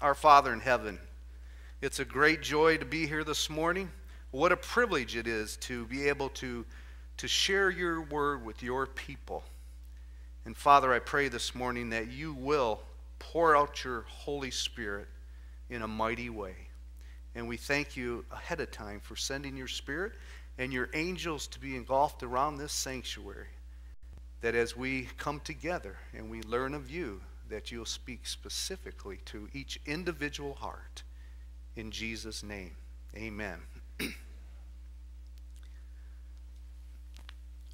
Our Father in heaven, it's a great joy to be here this morning. What a privilege it is to be able to, to share your word with your people. And Father, I pray this morning that you will pour out your Holy Spirit in a mighty way. And we thank you ahead of time for sending your Spirit and your angels to be engulfed around this sanctuary. That as we come together and we learn of you, that you'll speak specifically to each individual heart. In Jesus' name, amen.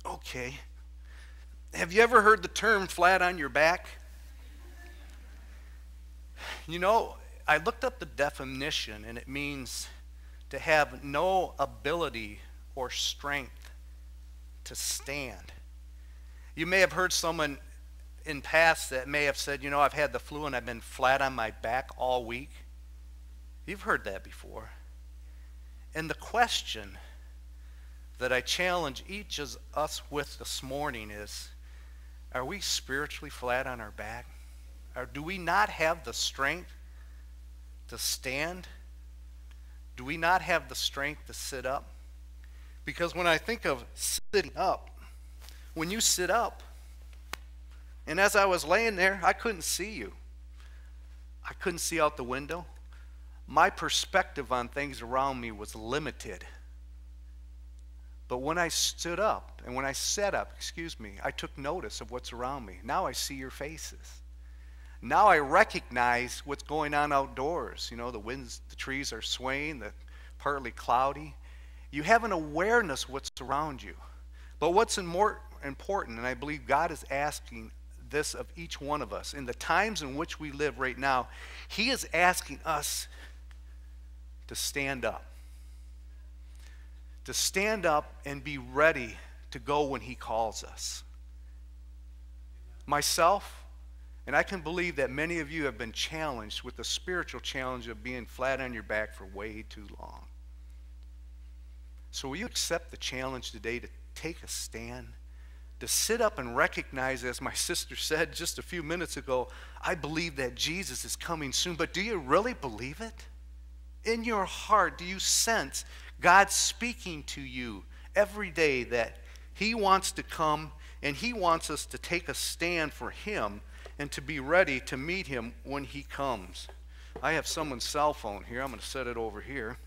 okay. Have you ever heard the term flat on your back? You know, I looked up the definition, and it means to have no ability or strength to stand. You may have heard someone in past that may have said, you know, I've had the flu and I've been flat on my back all week. You've heard that before. And the question that I challenge each of us with this morning is are we spiritually flat on our back? Or do we not have the strength to stand? Do we not have the strength to sit up? Because when I think of sitting up, when you sit up, and as I was laying there, I couldn't see you. I couldn't see out the window. My perspective on things around me was limited. But when I stood up, and when I sat up, excuse me, I took notice of what's around me. Now I see your faces. Now I recognize what's going on outdoors. You know, the winds, the trees are swaying, the partly cloudy. You have an awareness what's around you. But what's more important, and I believe God is asking this of each one of us. In the times in which we live right now, He is asking us to stand up. To stand up and be ready to go when He calls us. Myself, and I can believe that many of you have been challenged with the spiritual challenge of being flat on your back for way too long. So, will you accept the challenge today to take a stand? To sit up and recognize, as my sister said just a few minutes ago, I believe that Jesus is coming soon. But do you really believe it? In your heart, do you sense God speaking to you every day that He wants to come and He wants us to take a stand for Him and to be ready to meet Him when He comes? I have someone's cell phone here. I'm going to set it over here.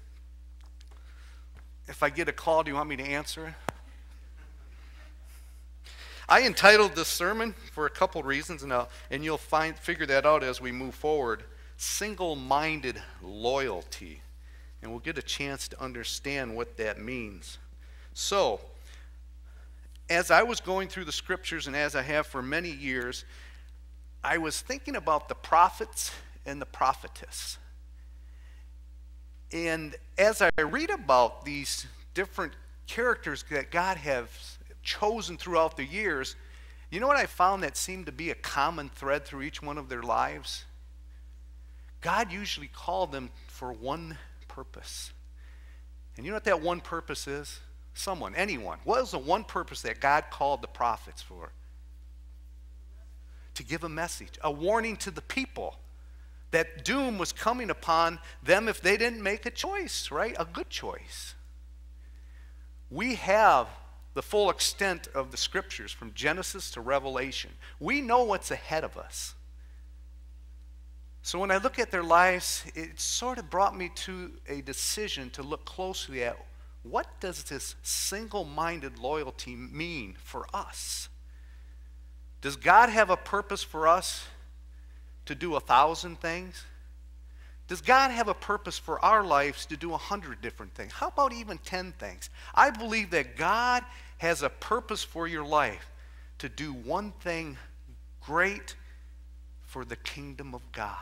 If I get a call, do you want me to answer it? I entitled this sermon for a couple reasons, and, I'll, and you'll find, figure that out as we move forward single minded loyalty. And we'll get a chance to understand what that means. So, as I was going through the scriptures, and as I have for many years, I was thinking about the prophets and the prophetess. And as I read about these different characters that God has chosen throughout the years, you know what I found that seemed to be a common thread through each one of their lives? God usually called them for one purpose. And you know what that one purpose is? Someone, anyone. What was the one purpose that God called the prophets for? To give a message, a warning to the people that doom was coming upon them if they didn't make a choice, right? A good choice. We have the full extent of the scriptures from Genesis to Revelation. We know what's ahead of us. So when I look at their lives, it sort of brought me to a decision to look closely at what does this single-minded loyalty mean for us? Does God have a purpose for us to do a thousand things? Does God have a purpose for our lives to do a hundred different things? How about even ten things? I believe that God has a purpose for your life to do one thing great for the kingdom of God.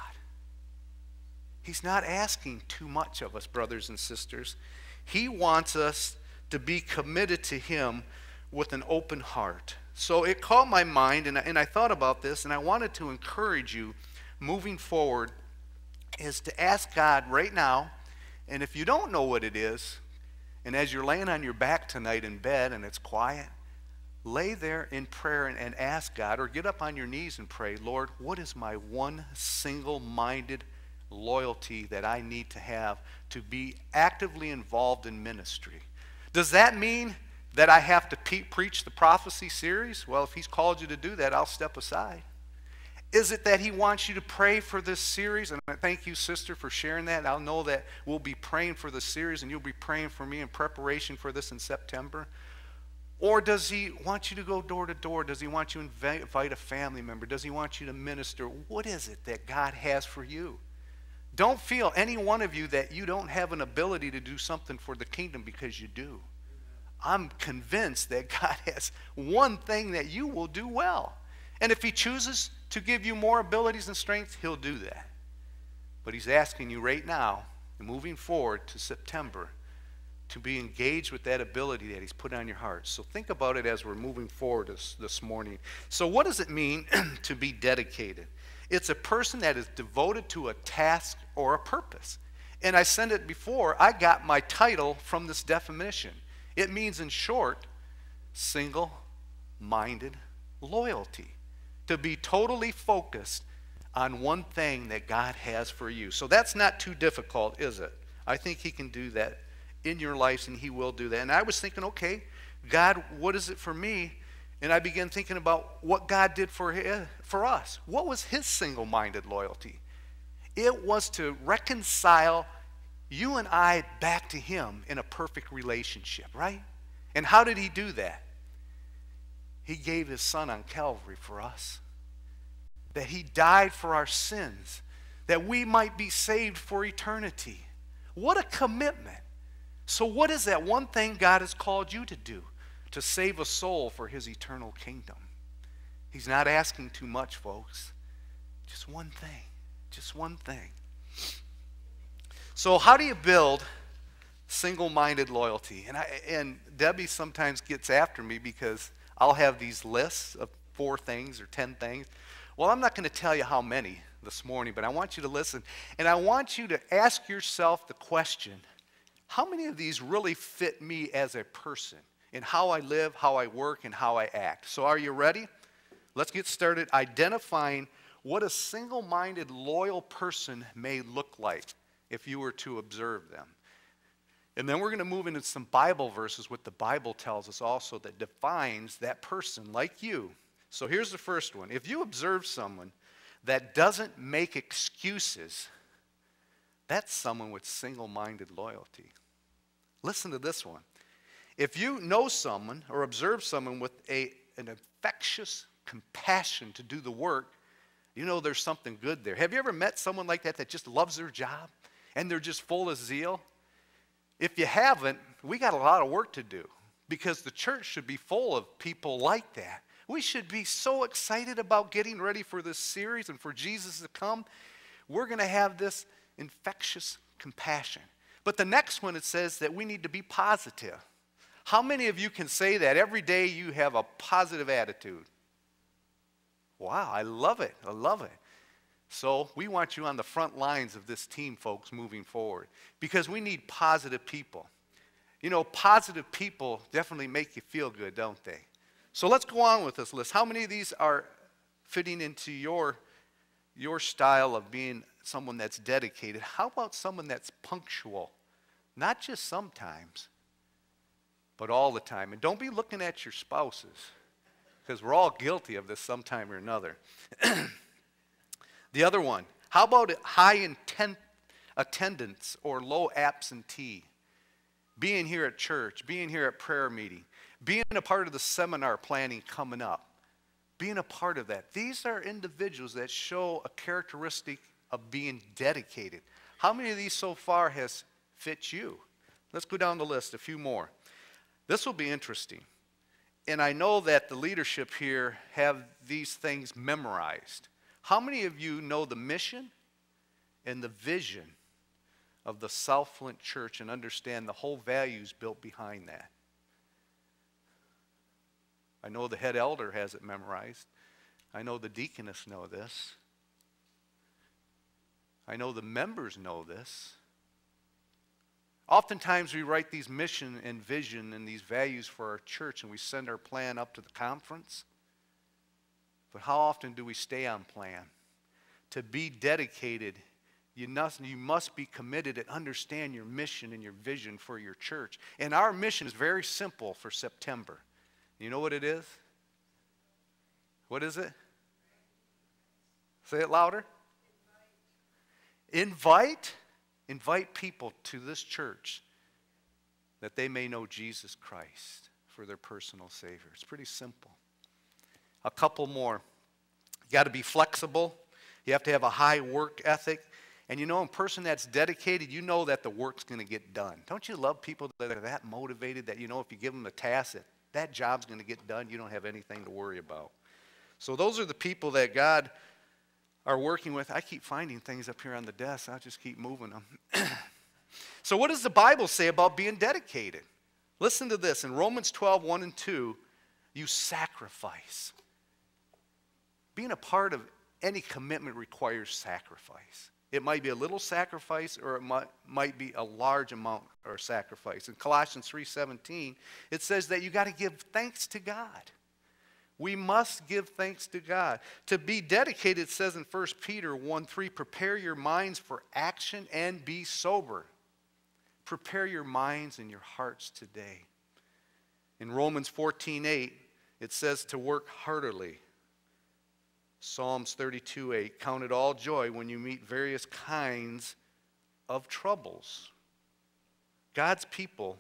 He's not asking too much of us, brothers and sisters. He wants us to be committed to Him with an open heart. So it caught my mind, and I, and I thought about this, and I wanted to encourage you moving forward is to ask God right now, and if you don't know what it is, and as you're laying on your back tonight in bed and it's quiet, lay there in prayer and, and ask God, or get up on your knees and pray, Lord, what is my one single minded loyalty that I need to have to be actively involved in ministry. Does that mean that I have to preach the prophecy series? Well, if He's called you to do that, I'll step aside. Is it that He wants you to pray for this series? And I thank you, sister, for sharing that. I'll know that we'll be praying for the series and you'll be praying for me in preparation for this in September. Or does he want you to go door to door? Does he want you to invite a family member? Does he want you to minister? What is it that God has for you? Don't feel, any one of you, that you don't have an ability to do something for the kingdom because you do. I'm convinced that God has one thing that you will do well. And if he chooses to give you more abilities and strength, he'll do that. But he's asking you right now, moving forward to September, to be engaged with that ability that He's put on your heart. So think about it as we're moving forward this, this morning. So, what does it mean to be dedicated? It's a person that is devoted to a task or a purpose. And I said it before, I got my title from this definition. It means, in short, single minded loyalty. To be totally focused on one thing that God has for you. So that's not too difficult, is it? I think He can do that in your lives, and He will do that. And I was thinking, okay, God, what is it for me? And I began thinking about what God did for, his, for us. What was His single minded loyalty? It was to reconcile you and I back to Him in a perfect relationship, right? And how did He do that? He gave His Son on Calvary for us, that He died for our sins, that we might be saved for eternity. What a commitment. So, what is that one thing God has called you to do? To save a soul for his eternal kingdom. He's not asking too much, folks. Just one thing. Just one thing. So, how do you build single minded loyalty? And, I, and Debbie sometimes gets after me because I'll have these lists of four things or ten things. Well, I'm not going to tell you how many this morning, but I want you to listen. And I want you to ask yourself the question how many of these really fit me as a person in how I live, how I work, and how I act? So, are you ready? Let's get started identifying what a single minded, loyal person may look like if you were to observe them. And then we're going to move into some Bible verses, what the Bible tells us also that defines that person like you. So here's the first one. If you observe someone that doesn't make excuses, that's someone with single minded loyalty. Listen to this one. If you know someone or observe someone with a, an infectious compassion to do the work, you know there's something good there. Have you ever met someone like that that just loves their job and they're just full of zeal? If you haven't, we got a lot of work to do because the church should be full of people like that. We should be so excited about getting ready for this series and for Jesus to come. We're going to have this infectious compassion. But the next one, it says that we need to be positive. How many of you can say that every day you have a positive attitude? Wow, I love it. I love it. So we want you on the front lines of this team, folks, moving forward because we need positive people. You know, positive people definitely make you feel good, don't they? So let's go on with this list. How many of these are fitting into your, your style of being someone that's dedicated. How about someone that's punctual? Not just sometimes, but all the time. And don't be looking at your spouses, because we're all guilty of this sometime or another. the other one, how about high intent, attendance or low absentee? Being here at church, being here at prayer meeting, being a part of the seminar planning coming up, being a part of that. These are individuals that show a characteristic of being dedicated. How many of these so far has fit you? Let's go down the list, a few more. This will be interesting. And I know that the leadership here have these things memorized. How many of you know the mission and the vision of the South Flint Church and understand the whole values built behind that? I know the head elder has it memorized. I know the deaconess know this. I know the members know this. Oftentimes, we write these mission and vision and these values for our church, and we send our plan up to the conference. But how often do we stay on plan? To be dedicated You must, you must be committed and understand your mission and your vision for your church. And our mission is very simple for September. You know what it is? What is it? Say it louder. Invite. Invite people to this church that they may know Jesus Christ for their personal Savior. It's pretty simple. A couple more. You got to be flexible. You have to have a high work ethic. And you know, a person that's dedicated, you know that the work's going to get done. Don't you love people that are that motivated that you know if you give them a task that that job's going to get done, you don't have anything to worry about. So those are the people that God are working with. I keep finding things up here on the desk. I'll just keep moving them. so what does the Bible say about being dedicated? Listen to this. In Romans 12, 1 and 2, you sacrifice. Being a part of any commitment requires sacrifice. It might be a little sacrifice or it might, might be a large amount or sacrifice. In Colossians 3:17, it says that you got to give thanks to God. We must give thanks to God. To be dedicated, says in 1 Peter 1 3, prepare your minds for action and be sober. Prepare your minds and your hearts today. In Romans 14 8, it says to work heartily. Psalms 32 8, count it all joy when you meet various kinds of troubles. God's people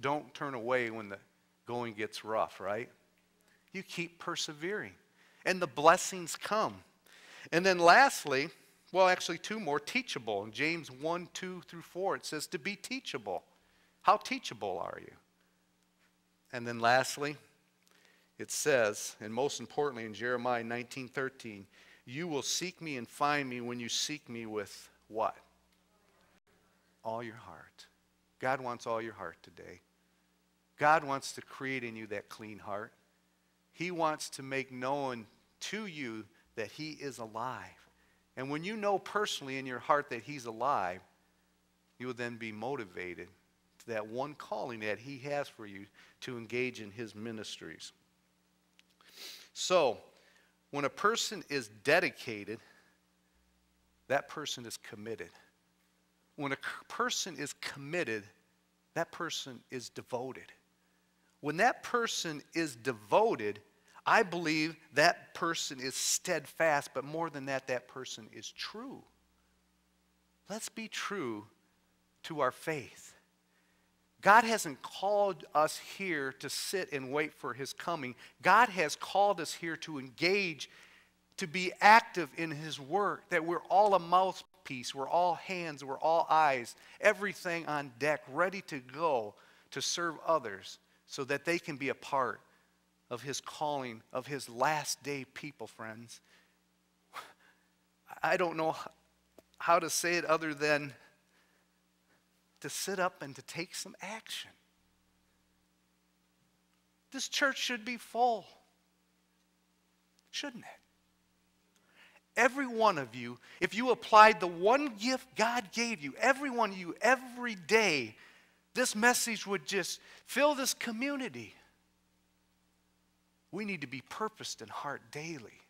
don't turn away when the going gets rough, right? You keep persevering, and the blessings come. And then lastly, well, actually, two more teachable. In James 1 2 through 4, it says to be teachable. How teachable are you? And then lastly, it says, and most importantly in Jeremiah 19 13, you will seek me and find me when you seek me with what? All your heart. God wants all your heart today. God wants to create in you that clean heart. He wants to make known to you that He is alive. And when you know personally in your heart that He's alive, you will then be motivated to that one calling that He has for you to engage in His ministries. So, when a person is dedicated, that person is committed. When a person is committed, that person is devoted. When that person is devoted, I believe that person is steadfast, but more than that, that person is true. Let's be true to our faith. God hasn't called us here to sit and wait for his coming. God has called us here to engage, to be active in his work, that we're all a mouthpiece, we're all hands, we're all eyes, everything on deck, ready to go to serve others so that they can be a part of his calling, of his last day people, friends. I don't know how to say it other than to sit up and to take some action. This church should be full, shouldn't it? Every one of you, if you applied the one gift God gave you, every one of you, every day, this message would just fill this community. We need to be purposed in heart daily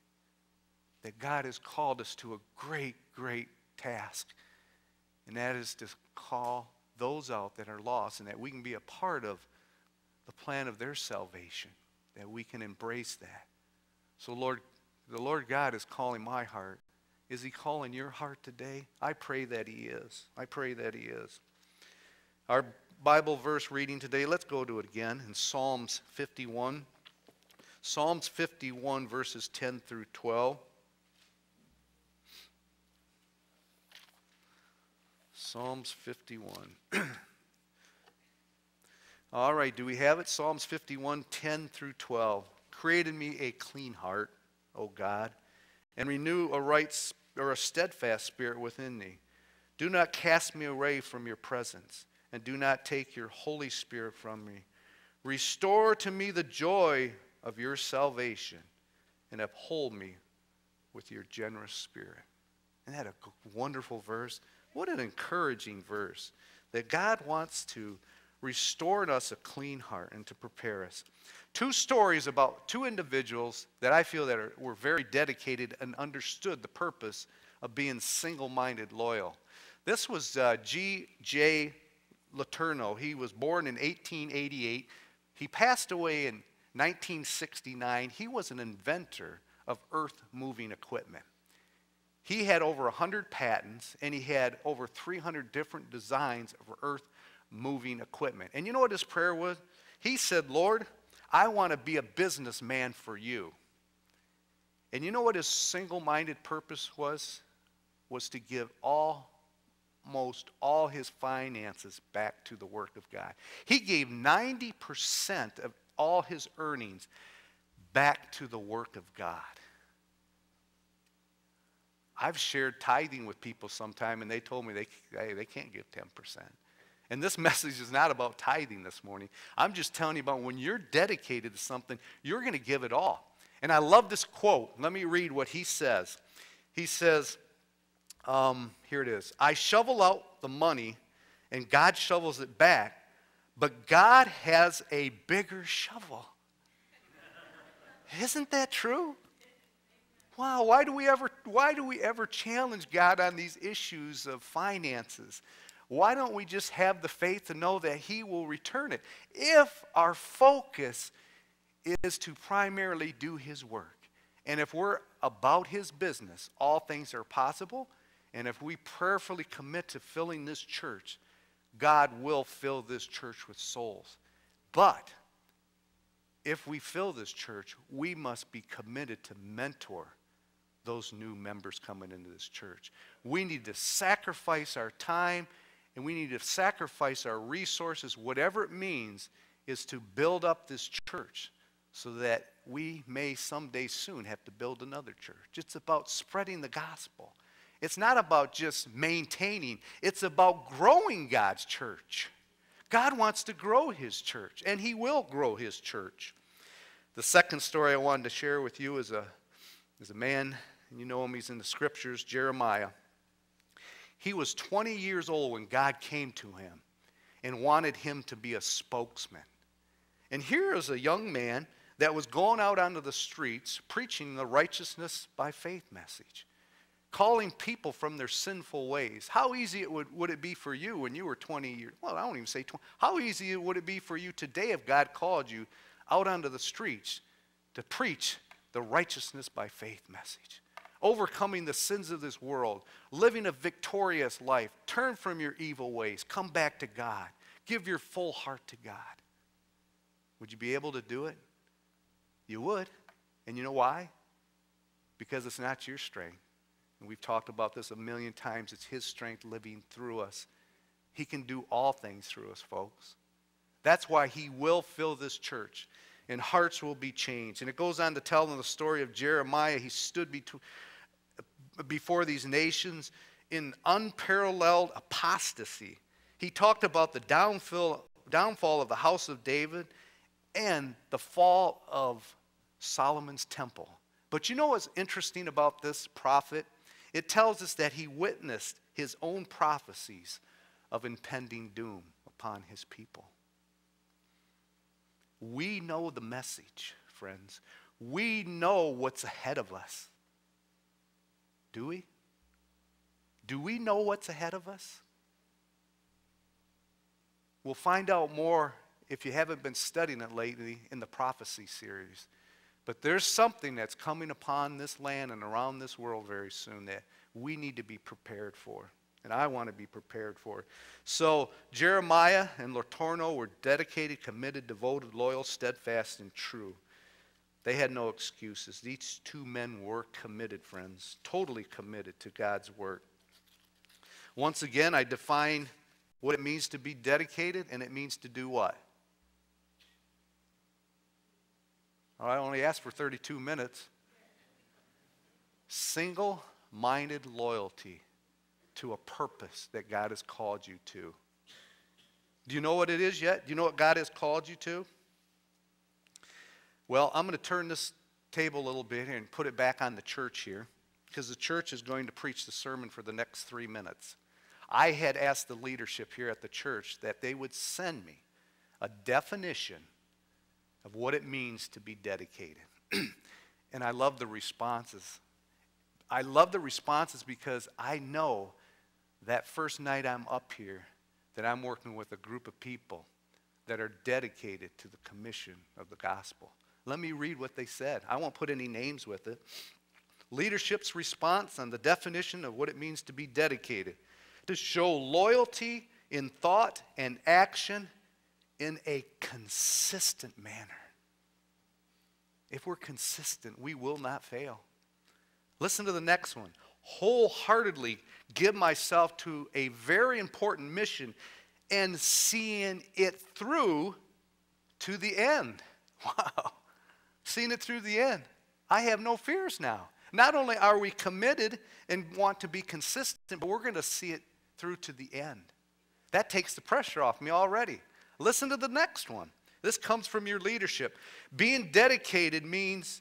that God has called us to a great, great task, and that is to call those out that are lost and that we can be a part of the plan of their salvation, that we can embrace that. So, Lord, the Lord God is calling my heart. Is He calling your heart today? I pray that He is. I pray that He is. Our Bible verse reading today, let's go to it again in Psalms 51. Psalms 51, verses 10 through 12. Psalms 51. All right, do we have it? Psalms 51, 10 through 12. Create in me a clean heart, O God, and renew a right or a steadfast spirit within me. Do not cast me away from your presence, and do not take your Holy Spirit from me. Restore to me the joy of your salvation and uphold me with your generous spirit. Isn't that a wonderful verse? What an encouraging verse that God wants to restore in us a clean heart and to prepare us. Two stories about two individuals that I feel that are, were very dedicated and understood the purpose of being single minded loyal. This was uh, G.J. Letourneau. He was born in 1888. He passed away in 1969. He was an inventor of earth moving equipment. He had over 100 patents and he had over 300 different designs of earth moving equipment. And you know what his prayer was? He said, Lord, I want to be a businessman for you. And you know what his single minded purpose was? Was to give almost all his finances back to the work of God. He gave 90% of all his earnings back to the work of God. I've shared tithing with people sometime, and they told me they, they, they can't give 10%. And this message is not about tithing this morning. I'm just telling you about when you're dedicated to something, you're going to give it all. And I love this quote. Let me read what he says. He says, um, here it is I shovel out the money, and God shovels it back, but God has a bigger shovel. Isn't that true? Wow, why do we ever why do we ever challenge God on these issues of finances? Why don't we just have the faith to know that he will return it? If our focus is to primarily do his work, and if we're about his business, all things are possible, and if we prayerfully commit to filling this church, God will fill this church with souls. But if we fill this church, we must be committed to mentor those new members coming into this church. We need to sacrifice our time and we need to sacrifice our resources, whatever it means, is to build up this church so that we may someday soon have to build another church. It's about spreading the gospel. It's not about just maintaining, it's about growing God's church. God wants to grow his church, and he will grow his church. The second story I wanted to share with you is a, is a man and you know him, he's in the scriptures, Jeremiah. He was 20 years old when God came to him and wanted him to be a spokesman. And here is a young man that was going out onto the streets preaching the righteousness by faith message, calling people from their sinful ways. How easy it would, would it be for you when you were 20 years? Well, I don't even say 20. How easy would it be for you today if God called you out onto the streets to preach the righteousness by faith message? Overcoming the sins of this world, living a victorious life. Turn from your evil ways, come back to God, give your full heart to God. Would you be able to do it? You would. And you know why? Because it's not your strength. And we've talked about this a million times. It's His strength living through us. He can do all things through us, folks. That's why He will fill this church and hearts will be changed. And it goes on to tell them the story of Jeremiah. He stood between before these nations in unparalleled apostasy. He talked about the downfall, downfall of the house of David and the fall of Solomon's temple. But you know what's interesting about this prophet? It tells us that he witnessed his own prophecies of impending doom upon his people. We know the message, friends. We know what's ahead of us. Do we? Do we know what's ahead of us? We'll find out more if you haven't been studying it lately in the prophecy series. But there's something that's coming upon this land and around this world very soon that we need to be prepared for. And I want to be prepared for. It. So Jeremiah and Letourneau were dedicated, committed, devoted, loyal, steadfast, and true. They had no excuses. These two men were committed, friends, totally committed to God's work. Once again, I define what it means to be dedicated, and it means to do what? I only asked for 32 minutes. Single minded loyalty to a purpose that God has called you to. Do you know what it is yet? Do you know what God has called you to? Well, I'm going to turn this table a little bit and put it back on the church here because the church is going to preach the sermon for the next three minutes. I had asked the leadership here at the church that they would send me a definition of what it means to be dedicated. and I love the responses. I love the responses because I know that first night I'm up here that I'm working with a group of people that are dedicated to the commission of the gospel. Let me read what they said. I won't put any names with it. Leadership's response on the definition of what it means to be dedicated to show loyalty in thought and action in a consistent manner. If we're consistent, we will not fail. Listen to the next one. Wholeheartedly give myself to a very important mission and seeing it through to the end. Wow. Seeing it through the end. I have no fears now. Not only are we committed and want to be consistent, but we're going to see it through to the end. That takes the pressure off me already. Listen to the next one. This comes from your leadership. Being dedicated means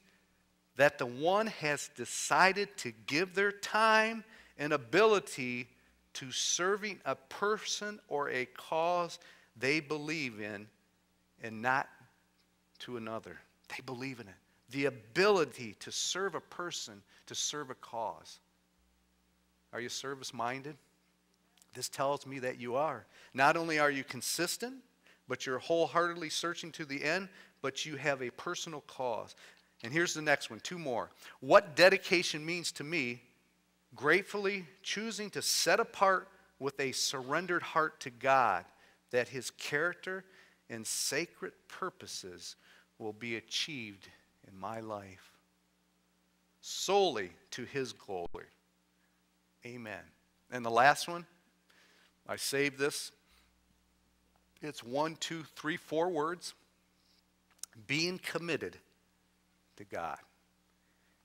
that the one has decided to give their time and ability to serving a person or a cause they believe in and not to another. They believe in it. The ability to serve a person, to serve a cause. Are you service minded? This tells me that you are. Not only are you consistent, but you're wholeheartedly searching to the end, but you have a personal cause. And here's the next one two more. What dedication means to me gratefully choosing to set apart with a surrendered heart to God that his character and sacred purposes will be achieved in my life solely to his glory. Amen. And the last one, I saved this. It's one, two, three, four words. Being committed to God.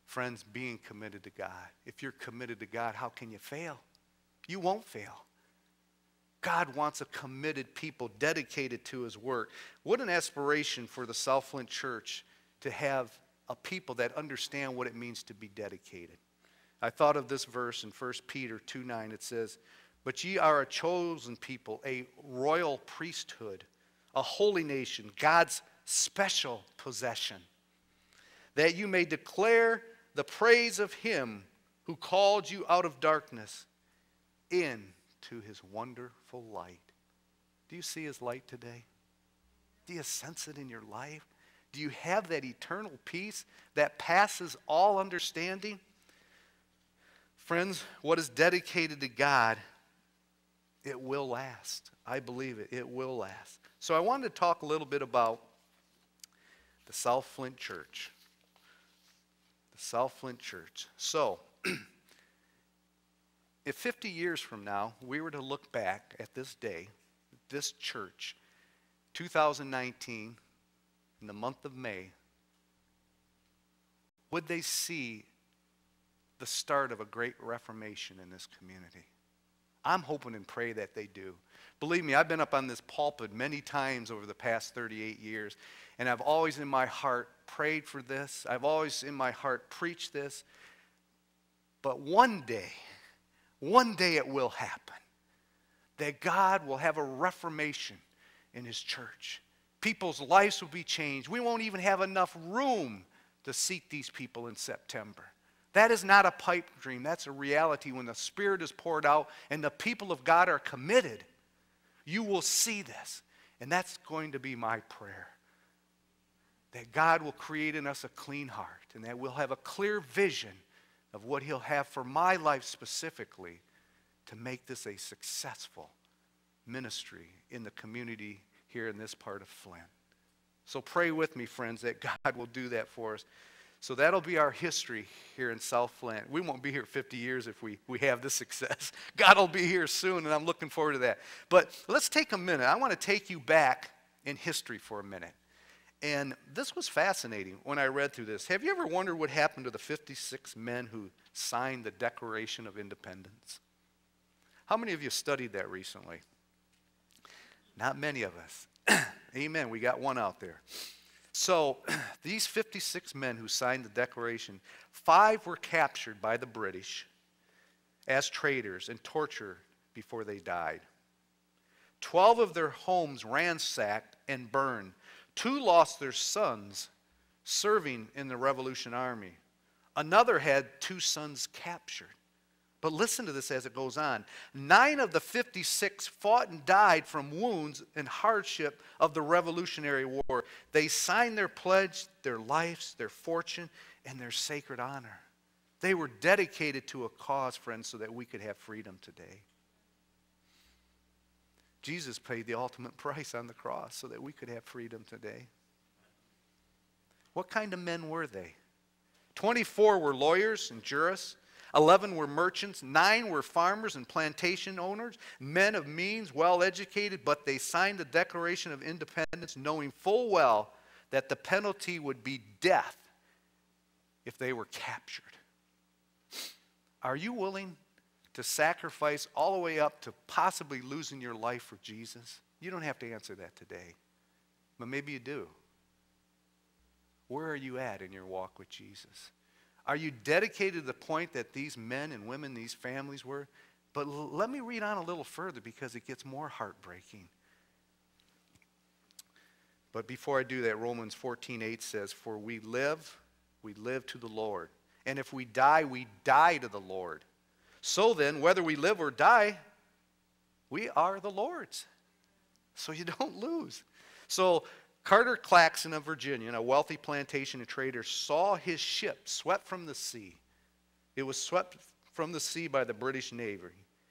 Friends, being committed to God. If you're committed to God, how can you fail? You won't fail. God wants a committed people dedicated to his work. What an aspiration for the South Flint Church to have a people that understand what it means to be dedicated. I thought of this verse in 1 Peter 2 9. It says, But ye are a chosen people, a royal priesthood, a holy nation, God's special possession, that you may declare the praise of him who called you out of darkness into his wonderful light. Do you see his light today? Do you sense it in your life? Do you have that eternal peace that passes all understanding? Friends, what is dedicated to God, it will last. I believe it. It will last. So I wanted to talk a little bit about the South Flint Church. South Flint Church. So, if 50 years from now we were to look back at this day, this church, 2019, in the month of May, would they see the start of a great reformation in this community? I'm hoping and pray that they do. Believe me, I've been up on this pulpit many times over the past 38 years, and I've always in my heart prayed for this. I've always in my heart preached this. But one day, one day it will happen that God will have a reformation in His church. People's lives will be changed. We won't even have enough room to seat these people in September. That is not a pipe dream. That's a reality when the Spirit is poured out and the people of God are committed. You will see this. And that's going to be my prayer that God will create in us a clean heart and that we'll have a clear vision of what He'll have for my life specifically to make this a successful ministry in the community here in this part of Flint. So pray with me, friends, that God will do that for us. So that'll be our history here in South Flint. We won't be here 50 years if we, we have this success. God will be here soon, and I'm looking forward to that. But let's take a minute. I want to take you back in history for a minute. And this was fascinating when I read through this. Have you ever wondered what happened to the 56 men who signed the Declaration of Independence? How many of you studied that recently? Not many of us. Amen. We got one out there. So, these 56 men who signed the Declaration, five were captured by the British as traitors and tortured before they died. Twelve of their homes ransacked and burned Two lost their sons serving in the Revolution Army. Another had two sons captured. But listen to this as it goes on. Nine of the 56 fought and died from wounds and hardship of the Revolutionary War. They signed their pledge, their lives, their fortune, and their sacred honor. They were dedicated to a cause, friends, so that we could have freedom today. Jesus paid the ultimate price on the cross so that we could have freedom today. What kind of men were they? 24 were lawyers and jurists. 11 were merchants, 9 were farmers and plantation owners, men of means, well educated, but they signed the Declaration of Independence knowing full well that the penalty would be death if they were captured. Are you willing to sacrifice all the way up to possibly losing your life for Jesus? You don't have to answer that today, but maybe you do. Where are you at in your walk with Jesus? Are you dedicated to the point that these men and women, these families were? But let me read on a little further because it gets more heartbreaking. But before I do that, Romans 14 8 says, For we live, we live to the Lord. And if we die, we die to the Lord. So then, whether we live or die, we are the Lord's. So you don't lose. So Carter Braxton of Virginia, a wealthy plantation and trader, saw his ship swept from the sea. It was swept from the sea by the British Navy.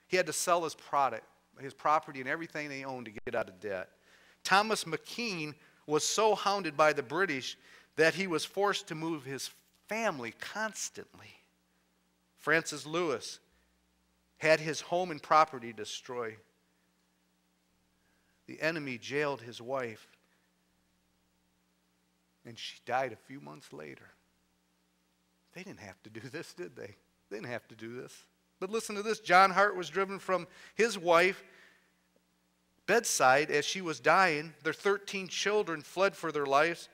He had to sell his product, his property and everything they owned to get out of debt. Thomas McKean was so hounded by the British that he was forced to move his family constantly. Francis Lewis had his home and property destroyed. The enemy jailed his wife and she died a few months later. They didn't have to do this, did they? They didn't have to do this. But listen to this John Hart was driven from his wife bedside as she was dying. Their 13 children fled for their lives.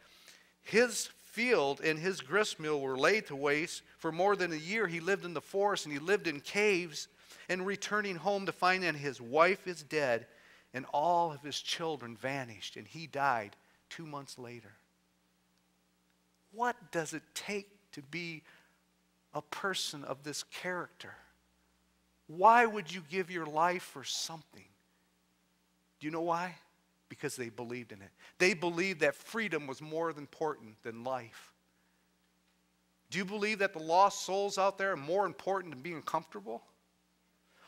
His field and his gristmill were laid to waste. For more than a year, he lived in the forest and he lived in caves. And returning home to find that his wife is dead and all of his children vanished, and he died two months later. What does it take to be a person of this character? Why would you give your life for something? Do you know why? Because they believed in it. They believed that freedom was more important than life. Do you believe that the lost souls out there are more important than being comfortable?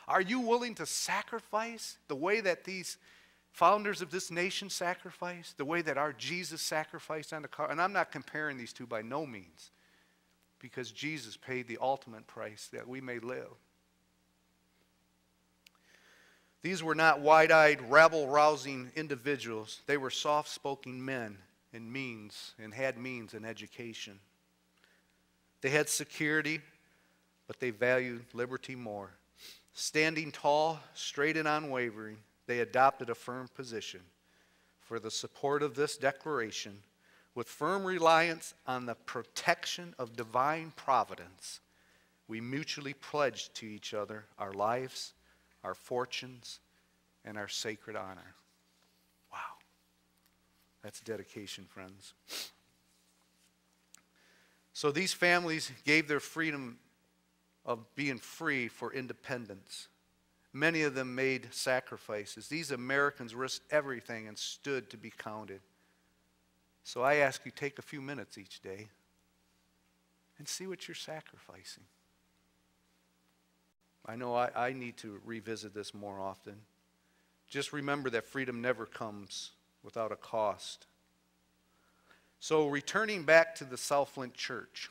Are you willing to sacrifice the way that these founders of this nation sacrificed, the way that our Jesus sacrificed on the cross. And I'm not comparing these two by no means, because Jesus paid the ultimate price that we may live. These were not wide eyed, rabble rousing individuals. They were soft spoken men and means and had means and education. They had security, but they valued liberty more. Standing tall, straight and unwavering, they adopted a firm position for the support of this declaration with firm reliance on the protection of divine providence. We mutually pledged to each other our lives, our fortunes, and our sacred honor. Wow. That's dedication, friends. So these families gave their freedom of being free for independence. Many of them made sacrifices. These Americans risked everything and stood to be counted. So I ask you, take a few minutes each day and see what you're sacrificing. I know I, I need to revisit this more often. Just remember that freedom never comes without a cost. So, returning back to the South Flint Church,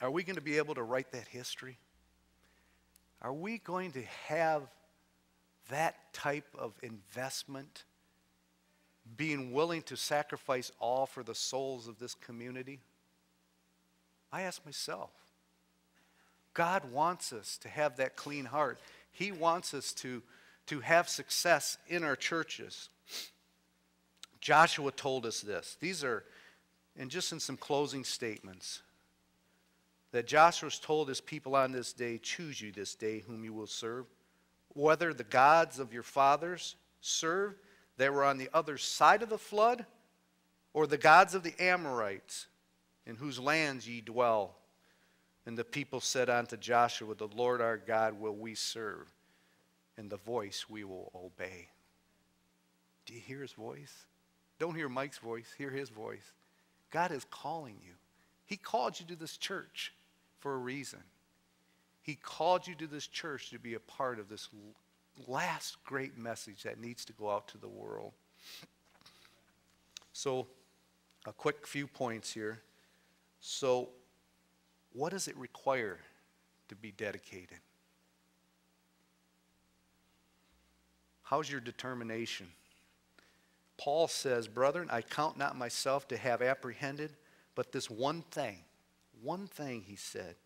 are we going to be able to write that history? Are we going to have that type of investment, being willing to sacrifice all for the souls of this community? I ask myself. God wants us to have that clean heart. He wants us to, to have success in our churches. Joshua told us this. These are, and just in some closing statements that Joshua told his people on this day, Choose you this day whom you will serve, whether the gods of your fathers serve that were on the other side of the flood, or the gods of the Amorites in whose lands ye dwell. And the people said unto Joshua, The Lord our God will we serve, and the voice we will obey. Do you hear his voice? Don't hear Mike's voice, hear his voice. God is calling you. He called you to this church for a reason. He called you to this church to be a part of this last great message that needs to go out to the world. So, a quick few points here. So, what does it require to be dedicated? How's your determination? Paul says, Brethren, I count not myself to have apprehended, but this one thing, one thing, he said,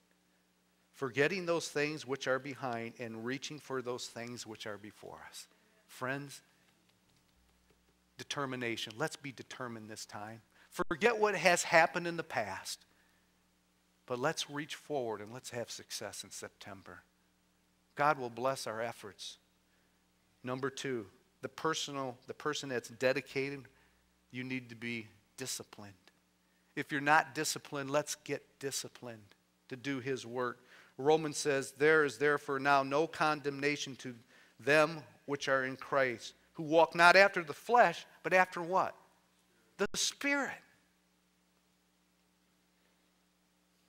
forgetting those things which are behind and reaching for those things which are before us. Friends, determination. Let's be determined this time. Forget what has happened in the past. But let's reach forward and let's have success in September. God will bless our efforts. Number two, the personal, the person that's dedicated, you need to be disciplined. If you're not disciplined, let's get disciplined to do his work. Romans says, There is therefore now no condemnation to them which are in Christ, who walk not after the flesh, but after what? The Spirit.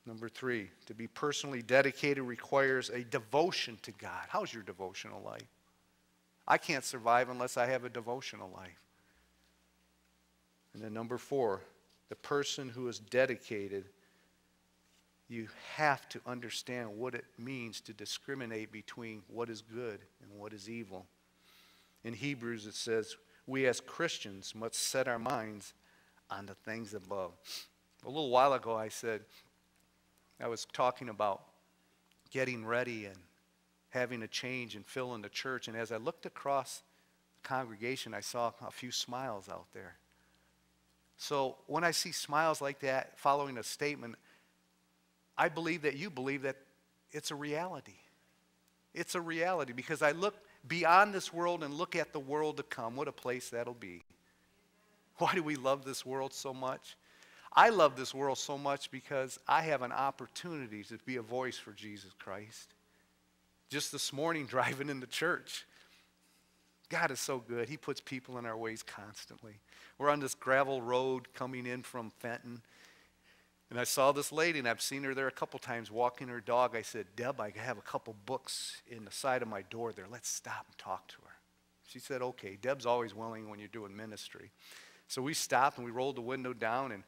Number three, to be personally dedicated requires a devotion to God. How's your devotional life? I can't survive unless I have a devotional life. And then number four, the person who is dedicated, you have to understand what it means to discriminate between what is good and what is evil. In Hebrews, it says, We as Christians must set our minds on the things above. A little while ago, I said, I was talking about getting ready and having a change and filling the church. And as I looked across the congregation, I saw a few smiles out there. So when I see smiles like that following a statement, I believe that you believe that it's a reality. It's a reality because I look beyond this world and look at the world to come. What a place that'll be. Why do we love this world so much? I love this world so much because I have an opportunity to be a voice for Jesus Christ. Just this morning, driving into church, God is so good. He puts people in our ways constantly. We're on this gravel road coming in from Fenton. And I saw this lady, and I've seen her there a couple times walking her dog. I said, Deb, I have a couple books in the side of my door there. Let's stop and talk to her. She said, okay. Deb's always willing when you're doing ministry. So we stopped and we rolled the window down, and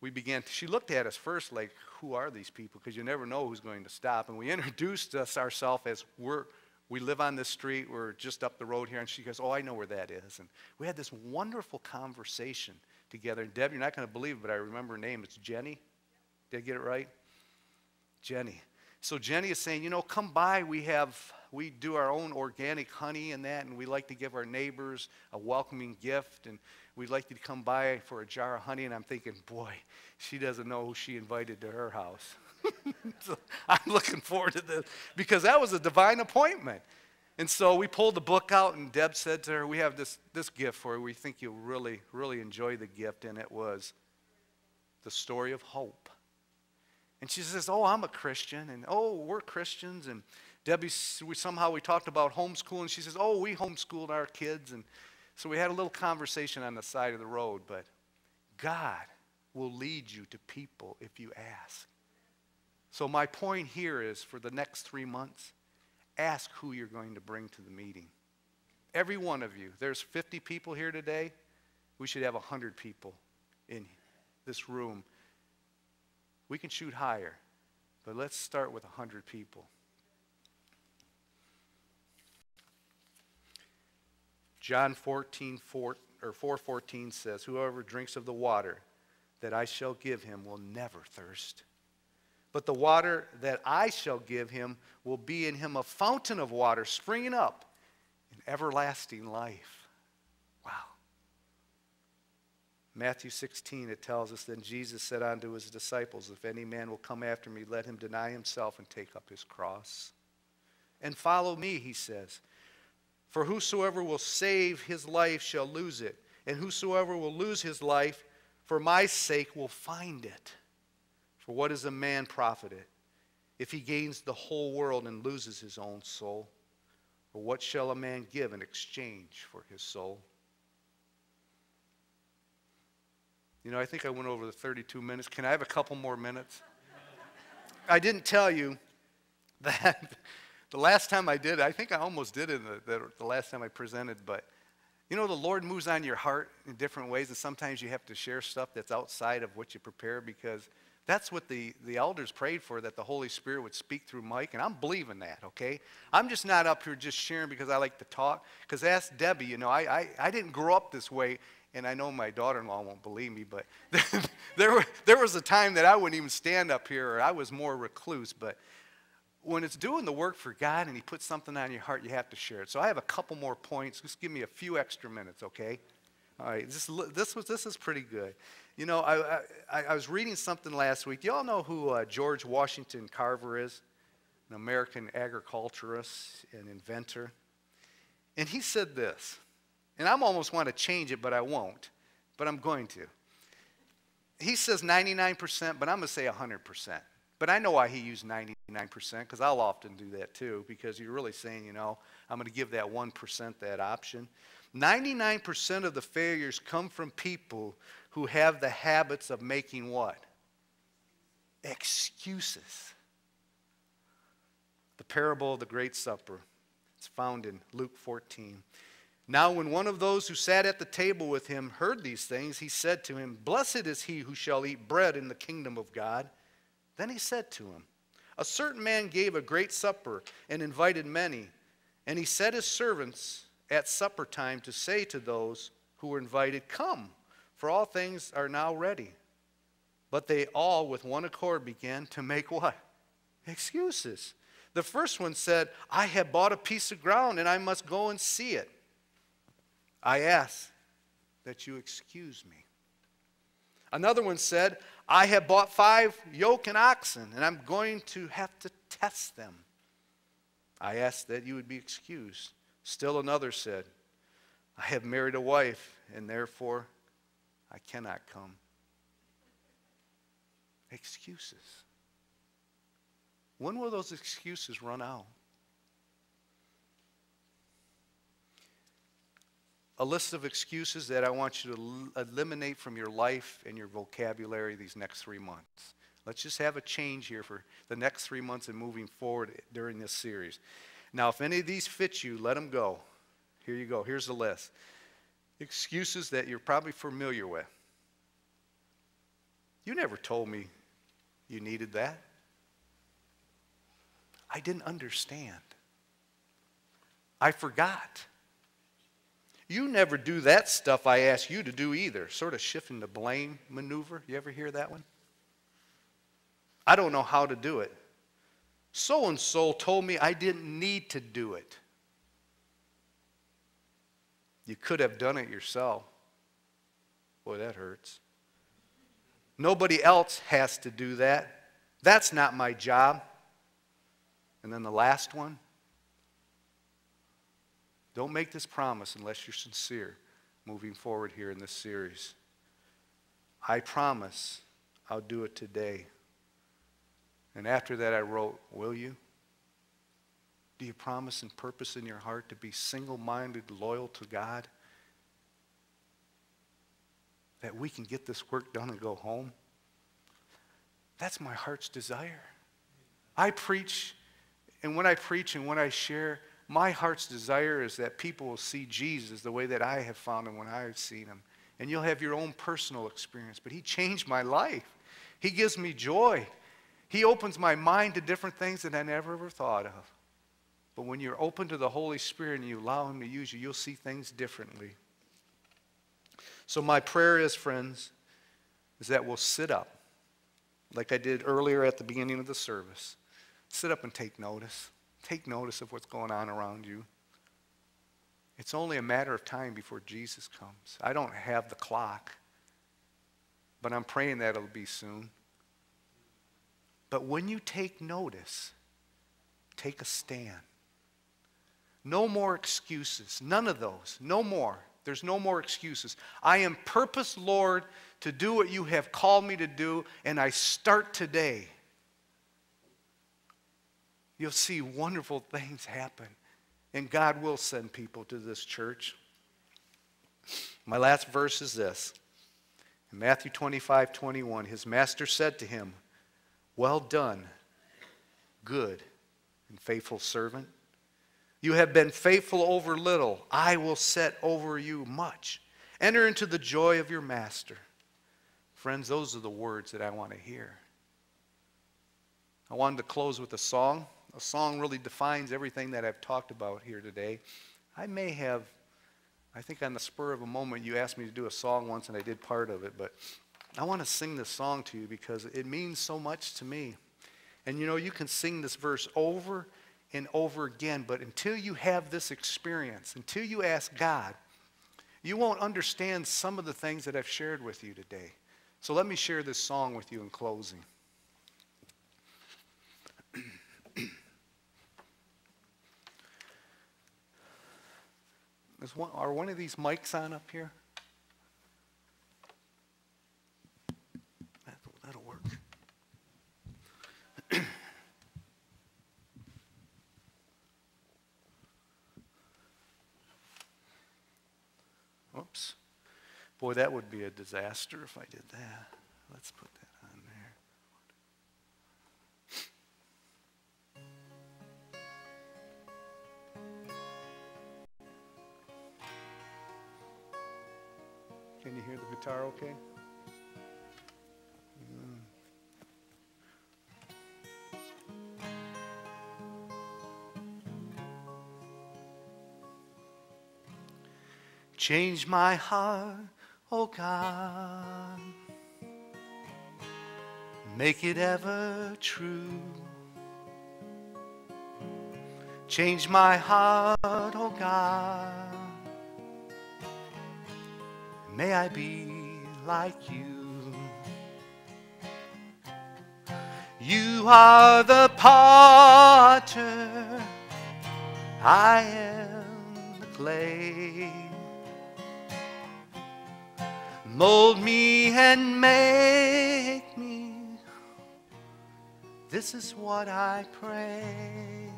we began, to, she looked at us first like, who are these people? Because you never know who's going to stop. And we introduced us ourselves as we're, we live on this street, we're just up the road here. And she goes, oh, I know where that is. And we had this wonderful conversation together. And Deb, you're not going to believe it, but I remember her name. It's Jenny. Did I get it right? Jenny. So Jenny is saying, you know, come by. We have, we do our own organic honey and that, and we like to give our neighbors a welcoming gift. And we'd like you to come by for a jar of honey. And I'm thinking, boy, she doesn't know who she invited to her house. So I'm looking forward to this because that was a divine appointment. And so we pulled the book out, and Deb said to her, We have this, this gift for you. We think you'll really, really enjoy the gift. And it was the story of hope. And she says, Oh, I'm a Christian. And oh, we're Christians. And Debbie, we, somehow we talked about homeschooling. She says, Oh, we homeschooled our kids. And so we had a little conversation on the side of the road, but God will lead you to people if you ask. So my point here is for the next three months, ask who you're going to bring to the meeting. Every one of you. There's 50 people here today. We should have 100 people in this room. We can shoot higher, but let's start with 100 people. John 14, 4, or 4.14 says, Whoever drinks of the water that I shall give him will never thirst. But the water that I shall give him will be in him a fountain of water springing up in everlasting life. Wow. Matthew 16, it tells us, Then Jesus said unto his disciples, If any man will come after me, let him deny himself and take up his cross. And follow me, he says. For whosoever will save his life shall lose it, and whosoever will lose his life for my sake will find it. For what is a man profited if he gains the whole world and loses his own soul? Or what shall a man give in exchange for his soul? You know, I think I went over the 32 minutes. Can I have a couple more minutes? I didn't tell you that the last time I did, I think I almost did it the, the, the, last time I presented, but you know, the Lord moves on your heart in different ways, and sometimes you have to share stuff that's outside of what you prepare because that's what the, the elders prayed for, that the Holy Spirit would speak through Mike, and I'm believing that, okay? I'm just not up here just sharing because I like to talk. Because ask Debbie, you know, I, I, I didn't grow up this way, and I know my daughter-in-law won't believe me, but there, there was a time that I wouldn't even stand up here, or I was more recluse, but when it's doing the work for God and He puts something on your heart, you have to share it. So I have a couple more points. Just give me a few extra minutes, okay? All right, this, this, was, this is pretty good. You know, I, I, I was reading something last week. Do y'all know who uh, George Washington Carver is? An American agriculturist and inventor. And he said this, and I almost want to change it, but I won't, but I'm going to. He says 99%, but I'm going to say 100%. But I know why he used 99% because I'll often do that too because you're really saying, you know, I'm going to give that 1% that option. 99% of the failures come from people who have the habits of making what? Excuses. The parable of the Great Supper. It's found in Luke 14. Now, when one of those who sat at the table with him heard these things, he said to him, Blessed is he who shall eat bread in the kingdom of God. Then he said to him, A certain man gave a great supper and invited many. And he set his servants at supper time to say to those who were invited, Come, for all things are now ready. But they all, with one accord, began to make what? Excuses. The first one said, I have bought a piece of ground and I must go and see it. I ask that you excuse me. Another one said, I have bought five yoke and oxen, and I'm going to have to test them. I ask that you would be excused. Still another said, I have married a wife, and therefore I cannot come. Excuses. When will those excuses run out? a list of excuses that I want you to eliminate from your life and your vocabulary these next three months. Let's just have a change here for the next three months and moving forward during this series. Now, if any of these fit you, let them go. Here you go. Here's the list excuses that you're probably familiar with. You never told me you needed that. I didn't understand. I forgot. You never do that stuff I ask you to do either. Sort of shifting the blame maneuver. You ever hear that one? I don't know how to do it. So and so told me I didn't need to do it. You could have done it yourself. Boy, that hurts. Nobody else has to do that. That's not my job. And then the last one don't make this promise unless you're sincere moving forward here in this series. I promise I'll do it today. And after that, I wrote, Will you? Do you promise and purpose in your heart to be single minded, loyal to God? That we can get this work done and go home? That's my heart's desire. I preach, and when I preach and when I share, my heart's desire is that people will see Jesus the way that I have found him when I have seen him. And you'll have your own personal experience. But he changed my life. He gives me joy. He opens my mind to different things that I never ever thought of. But when you're open to the Holy Spirit and you allow him to use you, you'll see things differently. So my prayer is, friends, is that we'll sit up like I did earlier at the beginning of the service. Sit up and take notice. Take notice of what's going on around you. It's only a matter of time before Jesus comes. I don't have the clock, but I'm praying that it'll be soon. But when you take notice, take a stand. No more excuses. None of those. No more. There's no more excuses. I am purpose, Lord, to do what you have called me to do, and I start today, you'll see wonderful things happen. And God will send people to this church. My last verse is this. In Matthew 25, 21, his master said to him, Well done, good and faithful servant. You have been faithful over little. I will set over you much. Enter into the joy of your master. Friends, those are the words that I want to hear. I wanted to close with a song. A song really defines everything that I've talked about here today. I may have, I think on the spur of a moment, you asked me to do a song once and I did part of it, but I want to sing this song to you because it means so much to me. And you know, you can sing this verse over and over again, but until you have this experience, until you ask God, you won't understand some of the things that I've shared with you today. So let me share this song with you in closing. Is one, are one of these mics on up here? Boy, that would be a disaster if I did that. Let's put that on there. Can you hear the guitar okay? Change my heart, oh God. Make it ever true. Change my heart, oh God. May I be like you. You are the potter, I am the clay. Mold me and make me. This is what I pray.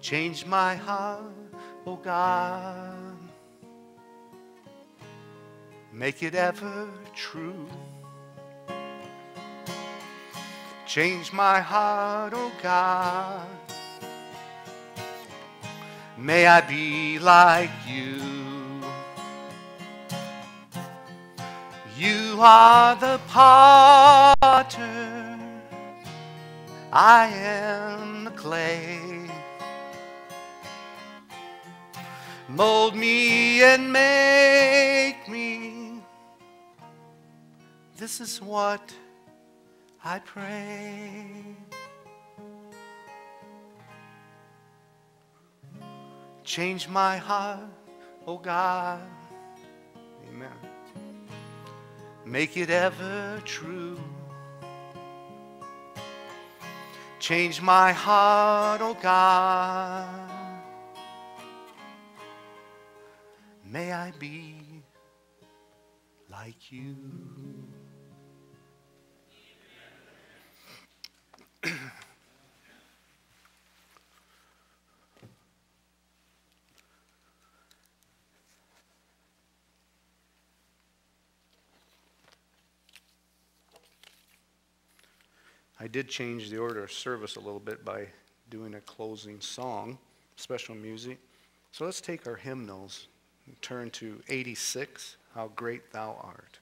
Change my heart, oh God. Make it ever true. Change my heart, oh God. May I be like you. You are the potter, I am the clay. Mold me and make me. This is what I pray. Change my heart, oh God. Amen. Make it ever true. Change my heart, oh God. May I be like you. I did change the order of service a little bit by doing a closing song, special music. So let's take our hymnals and turn to 86, How Great Thou Art.